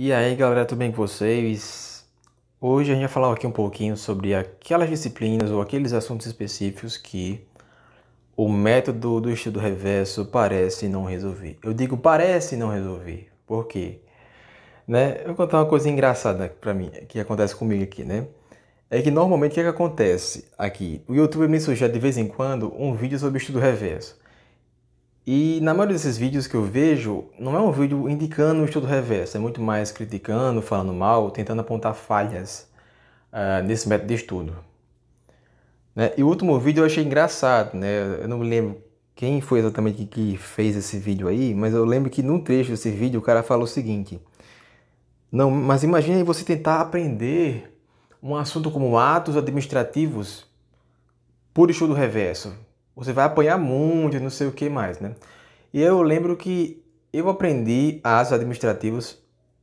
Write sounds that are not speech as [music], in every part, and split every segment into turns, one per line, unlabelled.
E aí galera, tudo bem com vocês? Hoje a gente vai falar aqui um pouquinho sobre aquelas disciplinas ou aqueles assuntos específicos que o método do estudo reverso parece não resolver. Eu digo parece não resolver, por quê? Né? Eu vou contar uma coisa engraçada para mim, que acontece comigo aqui, né? É que normalmente o que, é que acontece aqui? O YouTube me sugere de vez em quando um vídeo sobre estudo reverso. E na maioria desses vídeos que eu vejo, não é um vídeo indicando o estudo reverso, é muito mais criticando, falando mal, tentando apontar falhas uh, nesse método de estudo. Né? E o último vídeo eu achei engraçado, né? Eu não me lembro quem foi exatamente que fez esse vídeo aí, mas eu lembro que num trecho desse vídeo o cara falou o seguinte: Não, mas imagine você tentar aprender um assunto como atos administrativos por estudo reverso você vai apanhar muito, não sei o que mais, né? E eu lembro que eu aprendi as administrativas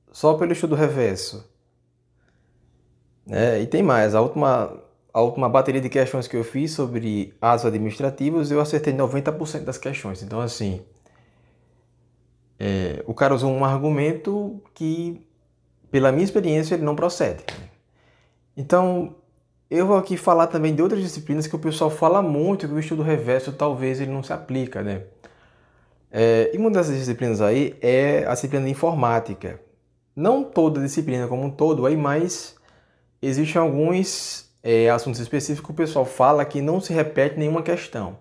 só pelo estudo reverso. É, e tem mais, a última, a última bateria de questões que eu fiz sobre as administrativas, eu acertei 90% das questões. Então, assim, é, o cara usou um argumento que, pela minha experiência, ele não procede. Então, eu vou aqui falar também de outras disciplinas que o pessoal fala muito que o estudo reverso talvez ele não se aplica, né? É, e uma dessas disciplinas aí é a disciplina de informática. Não toda disciplina como um todo aí, mas existem alguns é, assuntos específicos que o pessoal fala que não se repete nenhuma questão.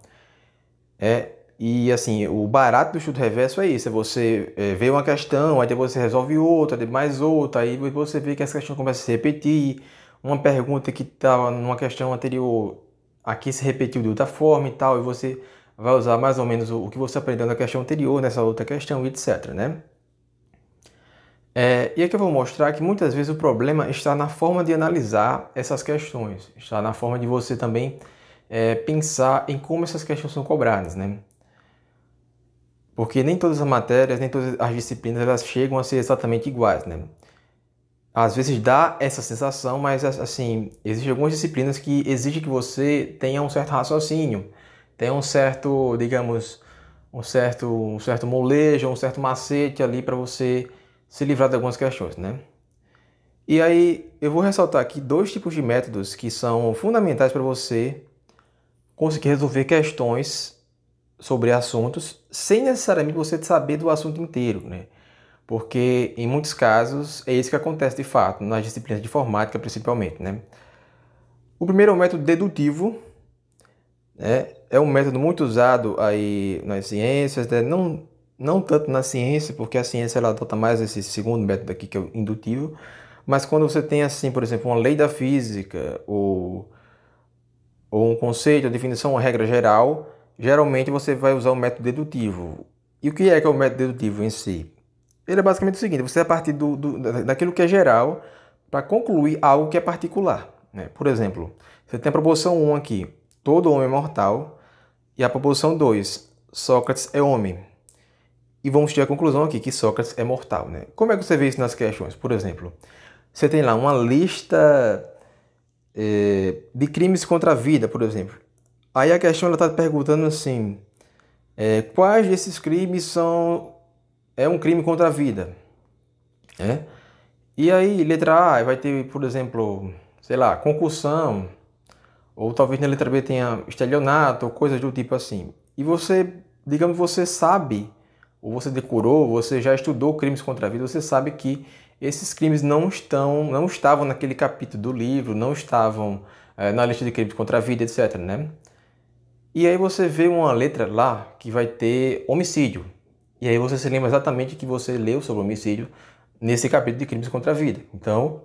É, e assim, o barato do estudo reverso é isso: é você é, vê uma questão, aí depois você resolve outra, depois mais outra, aí você vê que essa questão começa a se repetir uma pergunta que estava numa questão anterior aqui se repetiu de outra forma e tal, e você vai usar mais ou menos o que você aprendeu na questão anterior, nessa outra questão, etc. Né? É, e aqui eu vou mostrar que muitas vezes o problema está na forma de analisar essas questões, está na forma de você também é, pensar em como essas questões são cobradas. Né? Porque nem todas as matérias, nem todas as disciplinas elas chegam a ser exatamente iguais. Né? Às vezes dá essa sensação, mas assim, existem algumas disciplinas que exigem que você tenha um certo raciocínio, tenha um certo, digamos, um certo, um certo molejo, um certo macete ali para você se livrar de algumas questões, né? E aí eu vou ressaltar aqui dois tipos de métodos que são fundamentais para você conseguir resolver questões sobre assuntos sem necessariamente você saber do assunto inteiro, né? Porque em muitos casos é isso que acontece de fato, nas disciplinas de informática principalmente. Né? O primeiro é o método dedutivo, né? é um método muito usado aí nas ciências, né? não, não tanto na ciência, porque a ciência ela adota mais esse segundo método aqui, que é o indutivo, mas quando você tem assim, por exemplo, uma lei da física ou, ou um conceito, uma definição, uma regra geral, geralmente você vai usar o método dedutivo. E o que é que é o método dedutivo em si? Ele é basicamente o seguinte: você a partir do, do daquilo que é geral para concluir algo que é particular. Né? Por exemplo, você tem a proposição 1 aqui: todo homem é mortal, e a proposição 2: Sócrates é homem. E vamos ter a conclusão aqui que Sócrates é mortal. Né? Como é que você vê isso nas questões? Por exemplo, você tem lá uma lista é, de crimes contra a vida, por exemplo. Aí a questão está perguntando assim: é, quais desses crimes são é um crime contra a vida. Né? E aí, letra A vai ter, por exemplo, sei lá, concussão, ou talvez na letra B tenha estelionato, ou coisas do tipo assim. E você, digamos, você sabe, ou você decorou, você já estudou crimes contra a vida, você sabe que esses crimes não estão, não estavam naquele capítulo do livro, não estavam é, na lista de crimes contra a vida, etc, né? E aí você vê uma letra lá que vai ter homicídio. E aí você se lembra exatamente que você leu sobre homicídio nesse capítulo de crimes contra a vida. Então,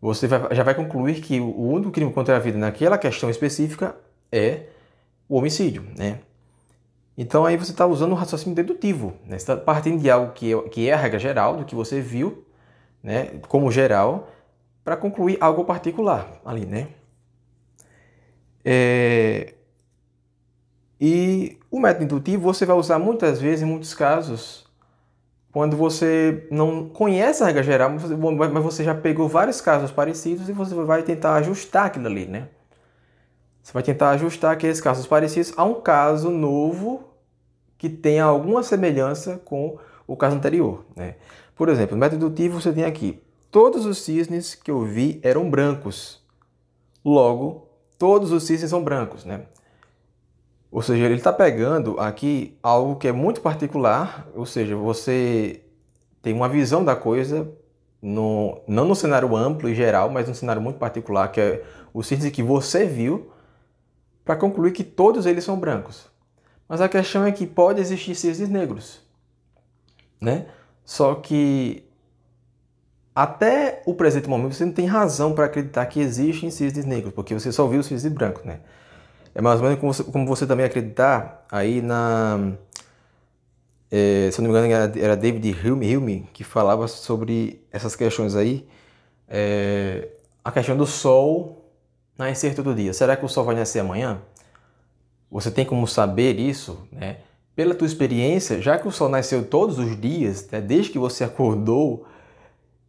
você vai, já vai concluir que o único crime contra a vida naquela questão específica é o homicídio, né? Então aí você está usando o raciocínio dedutivo, né? Você está partindo de algo que é, que é a regra geral, do que você viu, né? Como geral, para concluir algo particular ali, né? É... E o método indutivo você vai usar muitas vezes, em muitos casos, quando você não conhece a regra geral, mas você já pegou vários casos parecidos e você vai tentar ajustar aquilo ali, né? Você vai tentar ajustar aqueles casos parecidos a um caso novo que tenha alguma semelhança com o caso anterior, né? por exemplo, no método dedutivo você tem aqui, todos os cisnes que eu vi eram brancos. Logo, todos os cisnes são brancos, né? Ou seja, ele está pegando aqui algo que é muito particular, ou seja, você tem uma visão da coisa, no, não no cenário amplo e geral, mas no cenário muito particular, que é o cisne que você viu, para concluir que todos eles são brancos. Mas a questão é que pode existir cisnes negros, né? Só que até o presente momento você não tem razão para acreditar que existem cisnes negros, porque você só viu cisnes brancos, né? É mais ou menos como você, como você também acreditar aí na. É, se eu não me engano, era, David Hume, Hume, que falava sobre essas questões aí. É, a questão do Sol nascer todo dia. Será que o Sol vai nascer amanhã? Você tem como saber isso, né? Pela tua experiência, já que o Sol nasceu todos os dias, né, desde que você acordou,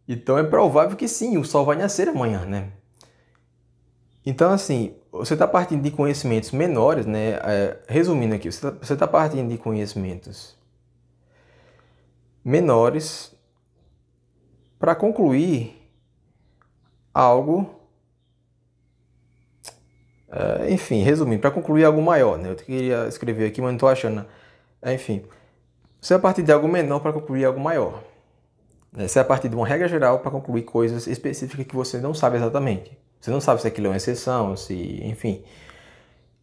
então é provável que sim, o Sol vai nascer amanhã, né? Então, assim, você está partindo de conhecimentos menores, né? É, resumindo aqui, você está tá partindo de conhecimentos menores para concluir algo. É, enfim, resumindo, para concluir algo maior, né? Eu queria escrever aqui, mas não estou achando. É, enfim, você vai partir de algo menor para concluir algo maior. Você vai partir de uma regra geral para concluir coisas específicas que você não sabe exatamente. Você não sabe se aquilo é uma exceção, se, enfim.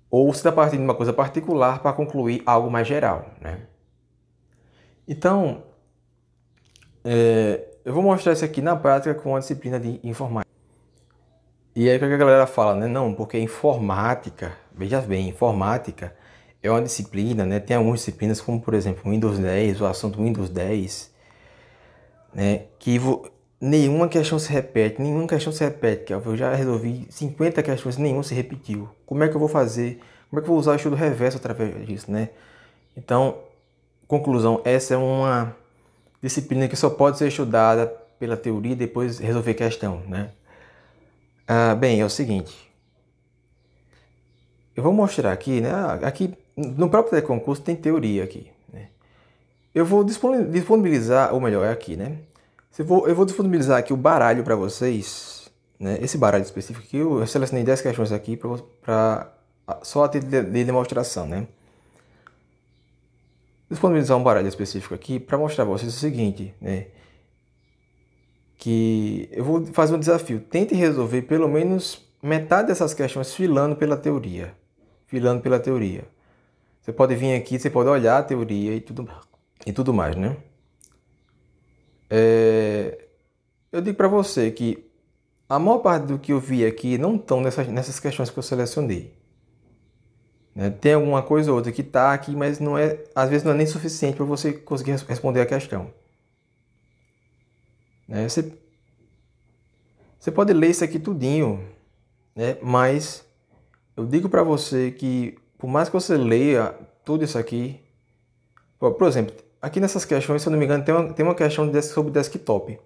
Ou você está partindo de uma coisa particular para concluir algo mais geral, né? Então, é, eu vou mostrar isso aqui na prática com a disciplina de informática. E aí o que a galera fala, né? Não, porque informática, veja bem, informática é uma disciplina, né? Tem algumas disciplinas como, por exemplo, Windows 10, o assunto Windows 10, né? Que nenhuma questão se repete, nenhuma questão se repete, Eu já resolvi 50 questões, nenhuma se repetiu. Como é que eu vou fazer? Como é que eu vou usar o estudo reverso através disso, né? Então, conclusão, essa é uma disciplina que só pode ser estudada pela teoria e depois resolver questão, né? Ah, bem, é o seguinte. Eu vou mostrar aqui, né? Aqui no próprio concurso tem teoria aqui, né? Eu vou disponibilizar, ou melhor, é aqui, né? Eu vou, disponibilizar aqui o baralho para vocês, né? esse baralho específico aqui, eu selecionei 10 questões aqui para só a de, de demonstração, né? Disponibilizar um baralho específico aqui para mostrar para vocês o seguinte, né? Que eu vou fazer um desafio. Tente resolver pelo menos metade dessas questões filando pela teoria. Filando pela teoria. Você pode vir aqui, você pode olhar a teoria e tudo, e tudo mais, né? É, eu digo para você que a maior parte do que eu vi aqui não estão nessas, nessas questões que eu selecionei. Né? Tem alguma coisa ou outra que está aqui, mas não é, às vezes não é nem suficiente para você conseguir responder a questão. Né? Você, você pode ler isso aqui tudinho, né? mas eu digo para você que por mais que você leia tudo isso aqui, por exemplo, aqui nessas questões, se eu não me engano, tem uma, tem uma questão sobre desktop,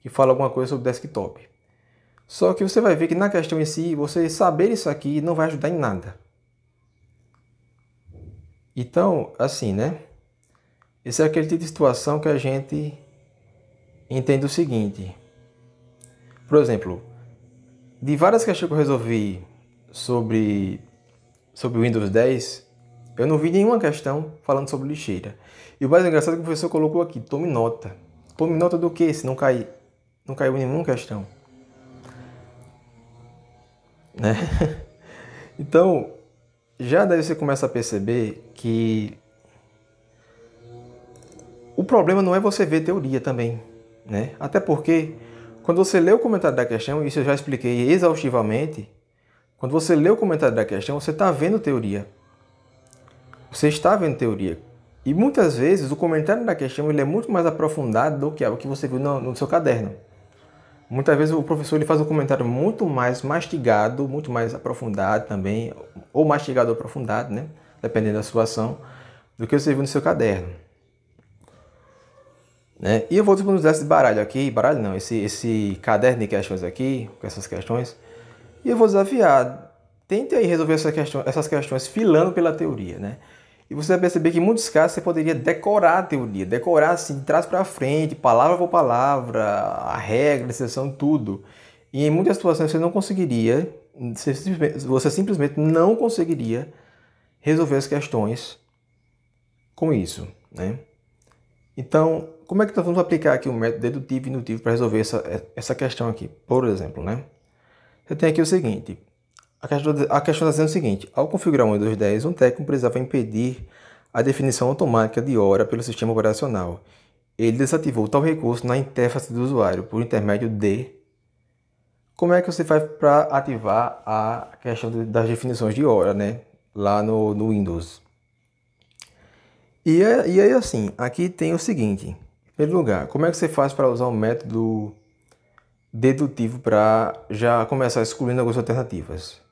que fala alguma coisa sobre desktop. Só que você vai ver que na questão em si, você saber isso aqui não vai ajudar em nada. Então, assim, né? Esse é aquele tipo de situação que a gente entende o seguinte. Por exemplo, de várias questões que eu resolvi sobre, sobre Windows 10, eu não vi nenhuma questão falando sobre lixeira. E o mais engraçado é que o professor colocou aqui, tome nota. Tome nota do que se não cair? Não caiu nenhuma questão. Né? [laughs] Então, já daí você começa a perceber que o problema não é você ver teoria também, né? Até porque quando você lê o comentário da questão, isso eu já expliquei exaustivamente, quando você lê o comentário da questão, você está vendo teoria. Você está vendo teoria. E muitas vezes o comentário da questão ele é muito mais aprofundado do que o que você viu no, no seu caderno. Muitas vezes o professor ele faz um comentário muito mais mastigado, muito mais aprofundado também, ou mastigado ou aprofundado, né? Dependendo da situação, do que você viu no seu caderno. Né? E eu vou disponibilizar esse baralho aqui, baralho não, esse, esse caderno de questões aqui, com essas questões, e eu vou desafiar. Tente aí resolver essa questão, essas questões filando pela teoria, né? E você vai perceber que em muitos casos você poderia decorar a teoria, decorar assim, de trás para frente, palavra por palavra, a regra, a exceção, tudo. E em muitas situações você não conseguiria, você simplesmente não conseguiria resolver as questões com isso, né? Então, como é que nós vamos aplicar aqui o método dedutivo e indutivo para resolver essa, essa questão aqui? Por exemplo, né? Você tem aqui o seguinte, a questão, está dizendo o seguinte: ao configurar um Windows 10, um técnico precisava impedir a definição automática de hora pelo sistema operacional. Ele desativou tal recurso na interface do usuário por intermédio de. Como é que você faz para ativar a questão das definições de hora, né? Lá no, no Windows. E, é, e aí, assim, aqui tem o seguinte: em primeiro lugar, como é que você faz para usar o método dedutivo para já começar excluindo algumas alternativas?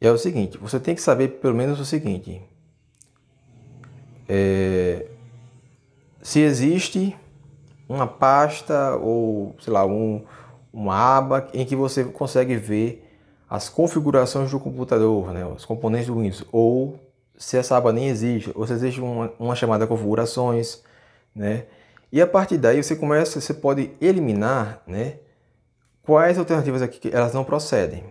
É o seguinte, você tem que saber pelo menos o seguinte, é, se existe uma pasta ou, sei lá, um, uma aba em que você consegue ver as configurações do computador, né, os componentes do Windows, ou se essa aba nem existe, ou se existe uma, uma chamada configurações, né, e a partir daí você começa, você pode eliminar, né, quais alternativas aqui elas não procedem.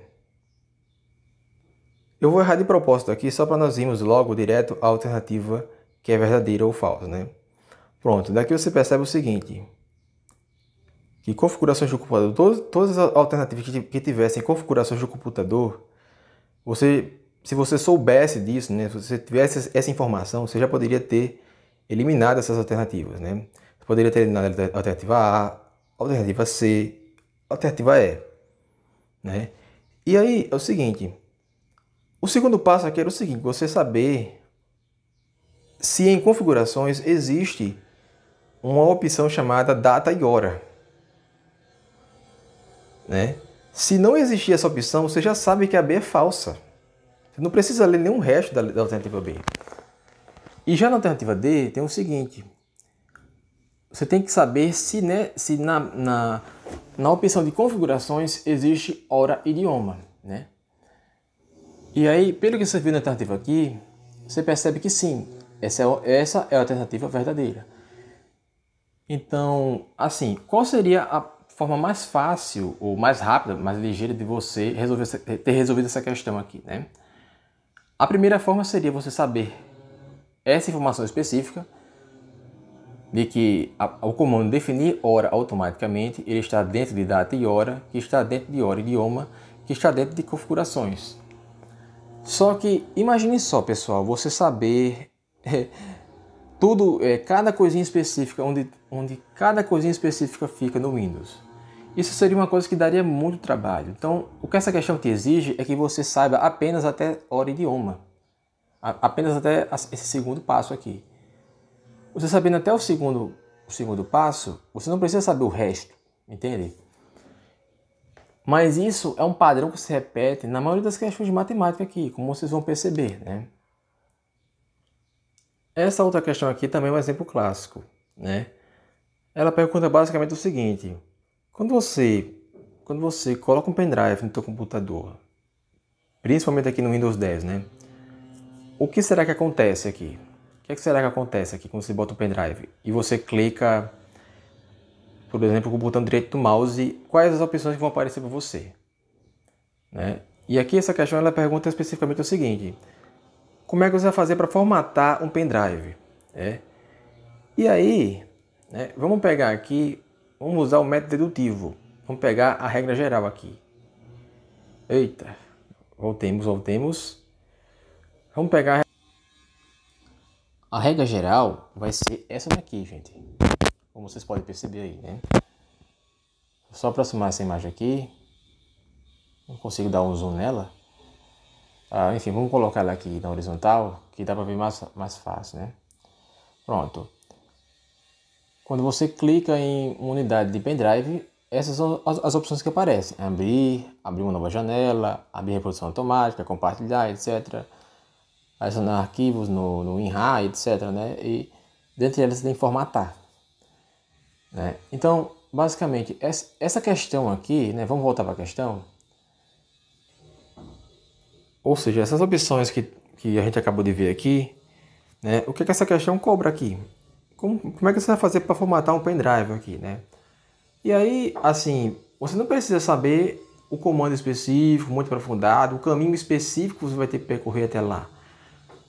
Eu vou errar de propósito aqui só para nós irmos logo direto à alternativa que é verdadeira ou falsa, né? Pronto, daqui você percebe o seguinte, que configurações do computador, todas, todas as alternativas que, que tivessem configurações do computador, você, se você soubesse disso, né, se você tivesse essa informação, você já poderia ter eliminado essas alternativas, né? Você poderia ter eliminado a alternativa A, alternativa C, alternativa E, né? E aí é o seguinte, o segundo passo aqui era o seguinte: você saber se em configurações existe uma opção chamada data e hora. Né? Se não existir essa opção, você já sabe que a B é falsa. Você não precisa ler nenhum resto da, da alternativa B. E já na alternativa D tem o seguinte: você tem que saber se, né, se na, na, na opção de configurações existe hora idioma. Né? E aí, pelo que você viu na alternativa aqui, você percebe que sim, essa é, essa é a alternativa verdadeira. Então, assim, qual seria a forma mais fácil ou mais rápida, mais ligeira de você resolver, ter resolvido essa questão aqui, né? A primeira forma seria você saber essa informação específica de que o comando definir hora automaticamente, ele está dentro de data e hora, que está dentro de hora e idioma, que está dentro de configurações. Só que imagine só, pessoal, você saber é, tudo, é, cada coisinha específica, onde, onde cada coisinha específica fica no Windows. Isso seria uma coisa que daria muito trabalho. Então, o que essa questão te exige é que você saiba apenas até hora idioma. Apenas até esse segundo passo aqui. Você sabendo até o segundo, o segundo passo, você não precisa saber o resto, entende? Mas isso é um padrão que se repete na maioria das questões de matemática aqui, como vocês vão perceber, né? Essa outra questão aqui também é um exemplo clássico, né? Ela pergunta basicamente o seguinte: quando você quando você coloca um pendrive no seu computador, principalmente aqui no Windows 10, né? O que será que acontece aqui? O que, é será que acontece aqui quando você bota um pendrive e você clica por exemplo, com o botão direito do mouse, quais as opções vão aparecer para você. Né? E aqui essa questão ela pergunta especificamente o seguinte: como é que você vai fazer para formatar um pendrive? É. E aí, né, vamos pegar aqui, vamos usar o método dedutivo. Vamos pegar a regra geral aqui. Eita, voltemos, voltemos. Vamos pegar a regra geral vai ser essa daqui, gente como vocês podem perceber aí, né? Só aproximar essa imagem aqui. Não consigo dar um zoom nela. Ah, enfim, vamos colocar ela aqui na horizontal, que dá para ver mais, mais fácil, né? Pronto. Quando você clica em uma unidade de pendrive, essas são as, as opções que aparecem. Abrir, abrir uma nova janela, abrir reprodução automática, compartilhar, etc. Adicionar arquivos no, no WinRAR, etc. Né? E dentre elas tem formatar. Né? Então, basicamente, essa questão aqui, né, vamos voltar para a questão. Ou seja, essas opções que, que a gente acabou de ver aqui, né? O que, que essa questão cobra aqui? Como, como é que você vai fazer para formatar um pendrive aqui, né? E aí, assim, você não precisa saber o comando específico, muito aprofundado, o caminho específico que você vai ter que percorrer até lá.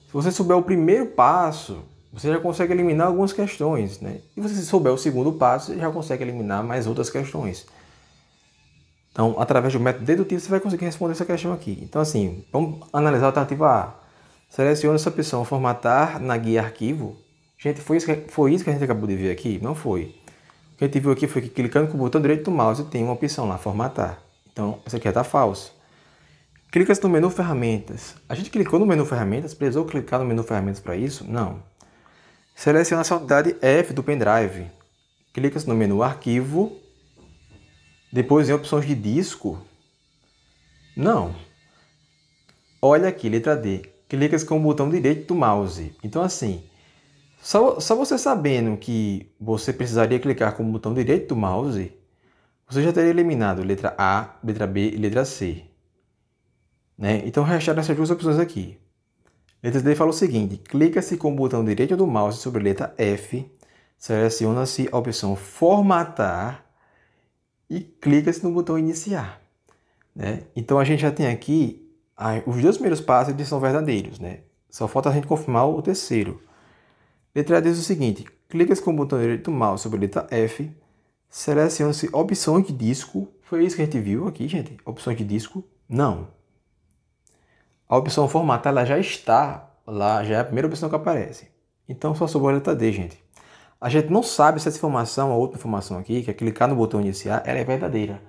Se você souber o primeiro passo, você já consegue eliminar algumas questões, né? E você se souber o segundo passo, já consegue eliminar mais outras questões. Então, através do método dedutivo, você vai conseguir responder essa questão aqui. Então, assim, vamos analisar a alternativa A. Selecione essa opção, formatar na guia arquivo. Gente, foi isso, que, foi isso que a gente acabou de ver aqui? Não foi. O que a gente viu aqui foi que clicando com o botão direito do mouse tem uma opção lá, formatar. Então, essa aqui está falso. Clica no menu ferramentas. A gente clicou no menu ferramentas, precisou clicar no menu ferramentas para isso? Não. Seleciona a unidade F do pendrive. Clica no menu arquivo. Depois em opções de disco. Não. Olha aqui, letra D. Clica com o botão direito do mouse. Então assim, só, só você sabendo que você precisaria clicar com o botão direito do mouse, você já teria eliminado letra A, letra B e letra C. Né? Então restaram essas duas opções aqui. Letra D fala o seguinte: clica-se com o botão direito do mouse sobre a letra F, seleciona-se a opção Formatar e clica-se no botão Iniciar. Né? Então a gente já tem aqui os dois primeiros passos eles são verdadeiros, né? Só falta a gente confirmar o terceiro. Letra D diz o seguinte: clica-se com o botão direito do mouse sobre a letra F, seleciona-se opções de disco. Foi isso que a gente viu aqui, gente? Opções de disco? Não. A opção formatar ela já está lá, já é a primeira opção que aparece. Então só sobrou a letra D, gente. A gente não sabe se essa informação, a outra informação aqui, que é clicar no botão iniciar, ela é verdadeira.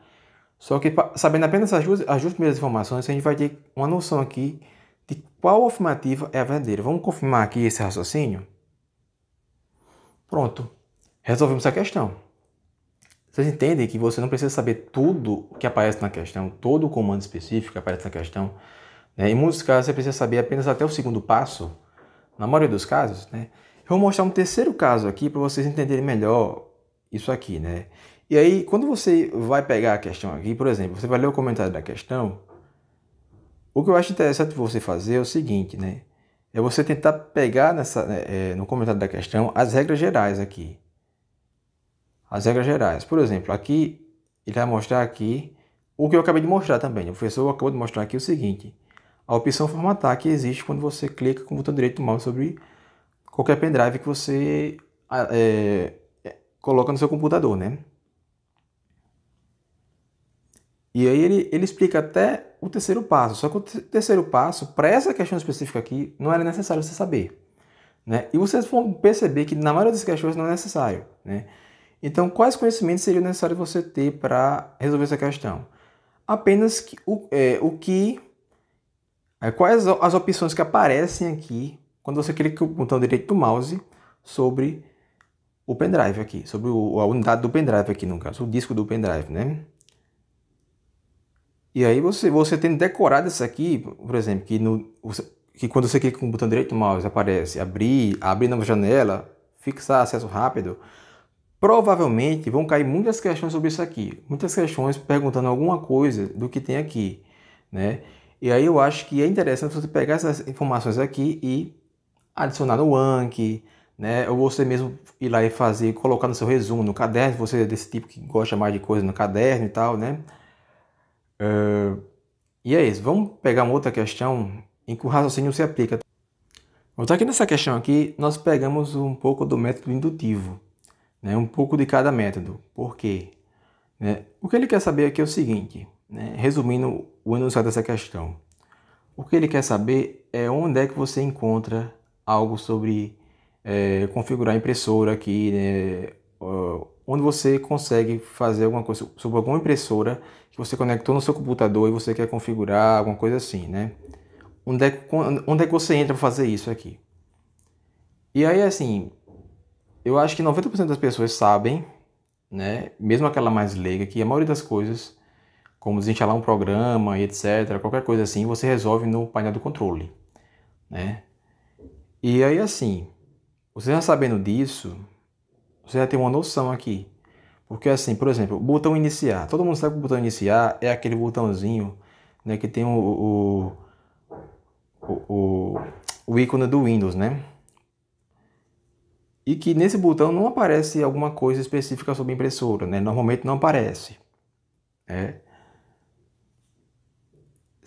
Só que sabendo apenas as duas, as duas primeiras informações, a gente vai ter uma noção aqui de qual afirmativa é a verdadeira. Vamos confirmar aqui esse raciocínio? Pronto. Resolvemos a questão. Vocês entendem que você não precisa saber tudo que aparece na questão, todo o comando específico que aparece na questão. Né? Em muitos casos, você precisa saber apenas até o segundo passo. Na maioria dos casos, né? Eu vou mostrar um terceiro caso aqui para vocês entenderem melhor isso aqui, né? E aí, quando você vai pegar a questão aqui, por exemplo, você vai ler o comentário da questão, o que eu acho interessante você fazer é o seguinte, né? É você tentar pegar nessa, né, é, no comentário da questão as regras gerais aqui. As regras gerais. Por exemplo, aqui ele vai mostrar aqui o que eu acabei de mostrar também. O professor acabou de mostrar aqui o seguinte a opção formatar que existe quando você clica com o botão direito do mouse sobre qualquer pendrive que você é, é, coloca no seu computador, né? E aí ele, ele explica até o terceiro passo. Só que o terceiro passo, para essa questão específica aqui, não era necessário você saber. Né? E vocês vão perceber que na maioria das questões não é necessário. Né? Então, quais conhecimentos seriam necessários você ter para resolver essa questão? Apenas que, o, é, o que Aí, quais as opções que aparecem aqui quando você clica com o botão direito do mouse sobre o pendrive aqui, sobre o, a unidade do pendrive aqui, no caso, o disco do pendrive, né? E aí você, você tem decorado isso aqui, por exemplo, que, no, que quando você clica com o botão direito do mouse aparece abrir, abrir nova janela, fixar acesso rápido, provavelmente vão cair muitas questões sobre isso aqui. Muitas questões perguntando alguma coisa do que tem aqui, né? E aí eu acho que é interessante você pegar essas informações aqui e adicionar no Anki, né? Ou você mesmo ir lá e fazer, colocar no seu resumo, no caderno, você é desse tipo que gosta mais de coisa no caderno e tal, né? Uh, e é isso. Vamos pegar uma outra questão em que o raciocínio se aplica. Voltar aqui nessa questão aqui, nós pegamos um pouco do método indutivo, né? Um pouco de cada método. Por quê? Né? O que ele quer saber aqui é o seguinte, né? resumindo o enunciado dessa questão. O que ele quer saber é onde é que você encontra algo sobre é, configurar a impressora aqui, né? onde você consegue fazer alguma coisa sobre alguma impressora que você conectou no seu computador e você quer configurar alguma coisa assim, né? Onde é, onde é que você entra para fazer isso aqui? E aí, assim, eu acho que 90% das pessoas sabem, né? Mesmo aquela mais leiga, que a maioria das coisas como desinstalar um programa e etc, qualquer coisa assim, você resolve no painel do controle, né? E aí assim, você já sabendo disso, você já tem uma noção aqui. Porque assim, por exemplo, o botão iniciar. Todo mundo sabe que o botão iniciar é aquele botãozinho né, que tem o, o, o, o, ícone do Windows, né? E que nesse botão não aparece alguma coisa específica sobre impressora, né? Normalmente não aparece. É.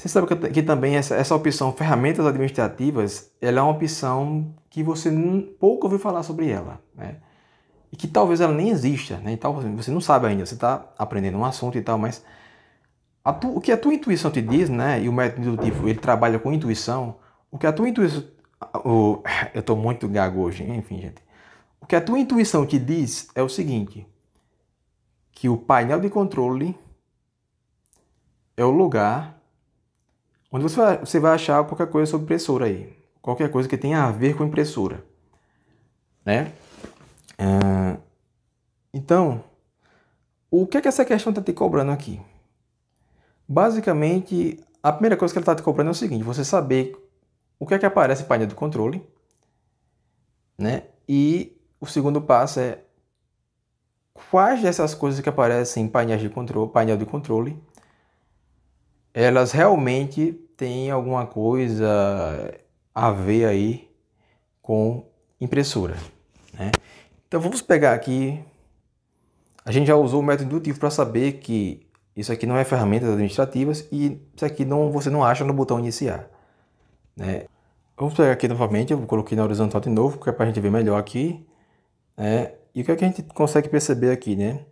Você sabe que, que também essa, essa opção ferramentas administrativas, ela é uma opção que você pouco ouviu falar sobre ela, né? E que talvez ela nem exista, né? Então você não sabe ainda, você está aprendendo um assunto e tal, mas tu, o que a tua intuição te diz, né? E o método indutivo, ele trabalha com intuição. O que a tua intuição... O, [laughs] eu estou muito gago hoje, enfim, gente. O que a tua intuição te diz é o seguinte, que o painel de controle é o lugar onde você vai, você vai achar qualquer coisa sobre impressora aí. Qualquer coisa que tenha a ver com impressora. Né? É, então, o que é que essa questão está te cobrando aqui? Basicamente, a primeira coisa que ela está te cobrando é o seguinte: você saber o que é que aparece em painel de controle, né? E o segundo passo é quais dessas coisas que aparecem em de controle, painel de controle elas realmente têm alguma coisa a ver aí com impressora. Né? Então vamos pegar aqui, a gente já usou o método indutivo para saber que isso aqui não é ferramentas administrativas e isso aqui não, você não acha no botão iniciar. Né? Vamos pegar aqui novamente, eu coloquei na horizontal de novo, porque é para a gente ver melhor aqui. Né? E o que, é que a gente consegue perceber aqui, né?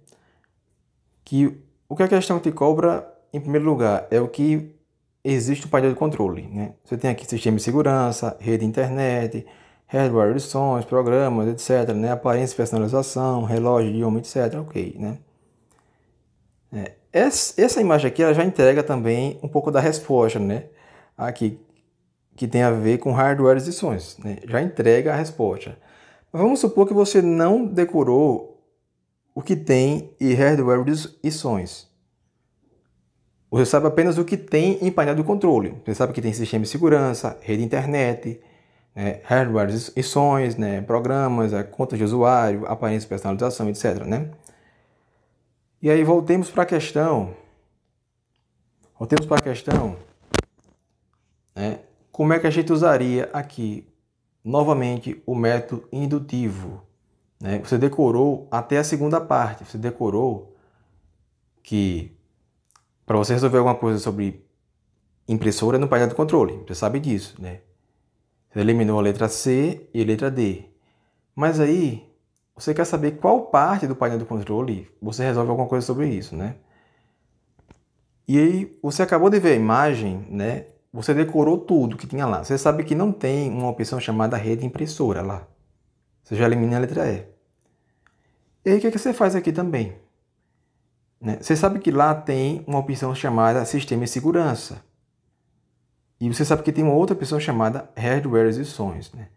Que o que a questão te cobra em primeiro lugar, é o que existe no painel de controle. Né? Você tem aqui sistema de segurança, rede internet, hardware de sons, programas, etc. Né? Aparência e personalização, relógio, idioma, etc. Ok, né? É, essa, essa imagem aqui ela já entrega também um pouco da resposta, né? Aqui, que tem a ver com hardware e sons. Né? Já entrega a resposta. Mas vamos supor que você não decorou o que tem em hardware e sons. Você sabe apenas o que tem em painel de controle. Você sabe que tem sistema de segurança, rede internet, né, hardware e sons, né, programas, é, contas de usuário, aparência e personalização, etc. Né? E aí voltemos para a questão. Voltemos para a questão. Né, como é que a gente usaria aqui novamente o método indutivo? Né? Você decorou até a segunda parte. Você decorou que para você resolver alguma coisa sobre impressora no painel de controle. Você sabe disso, né? Você eliminou a letra C e a letra D. Mas aí, você quer saber qual parte do painel de controle você resolve alguma coisa sobre isso, né? E aí, você acabou de ver a imagem, né? Você decorou tudo que tinha lá. Você sabe que não tem uma opção chamada rede impressora lá. Você já elimina a letra E. E aí, o que, é que você faz aqui também? Né? Você sabe que lá tem uma opção chamada Sistema de Segurança. E você sabe que tem uma outra opção chamada Hardware e Sons. Né?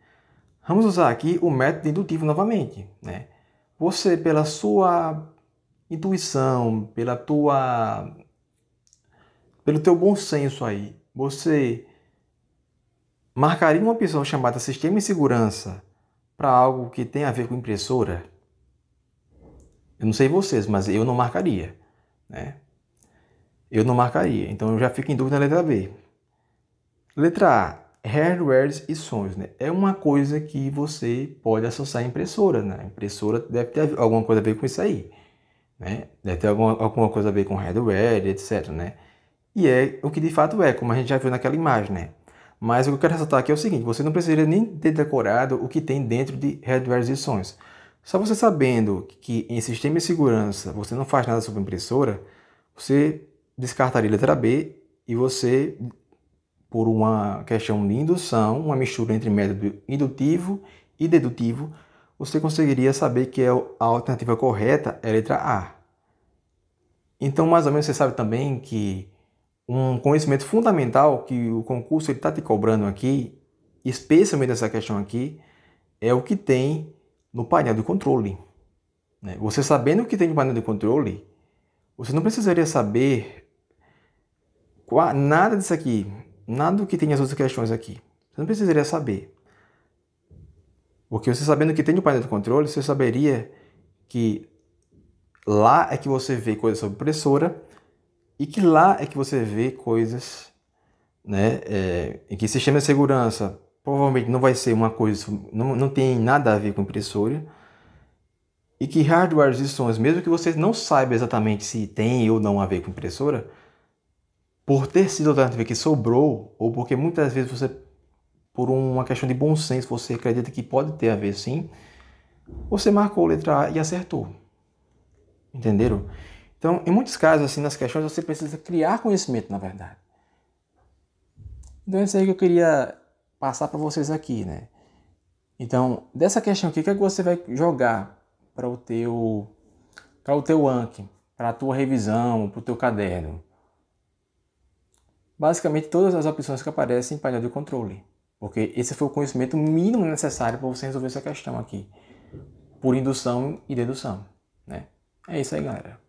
Vamos usar aqui o método indutivo novamente. Né? Você, pela sua intuição, pela tua, pelo teu bom senso aí, você marcaria uma opção chamada Sistema de Segurança para algo que tem a ver com impressora? Eu não sei vocês, mas eu não marcaria, né? Eu não marcaria, então eu já fico em dúvida na letra B. Letra A, hardware e sons, né? É uma coisa que você pode associar à impressora, né? A impressora deve ter alguma coisa a ver com isso aí, né? Deve ter alguma, alguma coisa a ver com hardware, etc, né? E é o que de fato é, como a gente já viu naquela imagem, né? Mas o que eu quero ressaltar aqui é o seguinte, você não precisaria nem ter decorado o que tem dentro de hardware e sons. Só você sabendo que em sistema de segurança você não faz nada sobre impressora, você descartaria a letra B e você, por uma questão de indução, uma mistura entre método indutivo e dedutivo, você conseguiria saber que a alternativa correta é a letra A. Então, mais ou menos, você sabe também que um conhecimento fundamental que o concurso está te cobrando aqui, especialmente essa questão aqui, é o que tem no painel de controle. Né? Você sabendo o que tem no painel de controle, você não precisaria saber nada disso aqui, nada do que tem as outras questões aqui. Você não precisaria saber. Porque você sabendo o que tem no painel de controle, você saberia que lá é que você vê coisas sobre impressora e que lá é que você vê coisas né, é, em que sistema de segurança provavelmente não vai ser uma coisa, não, não tem nada a ver com impressora, e que hardwares e sons, mesmo que você não saiba exatamente se tem ou não a ver com impressora, por ter sido alternativa que sobrou, ou porque muitas vezes você, por uma questão de bom senso, você acredita que pode ter a ver sim, você marcou a letra A e acertou. Entenderam? Então, em muitos casos, assim, nas questões, você precisa criar conhecimento, na verdade. Então, é isso aí que eu queria passar para vocês aqui, né? Então, dessa questão o que, é que você vai jogar para o teu para o teu Anki, para a tua revisão, para o teu caderno? Basicamente, todas as opções que aparecem em painel de controle. Porque esse foi o conhecimento mínimo necessário para você resolver essa questão aqui. Por indução e dedução, né? É isso aí, galera.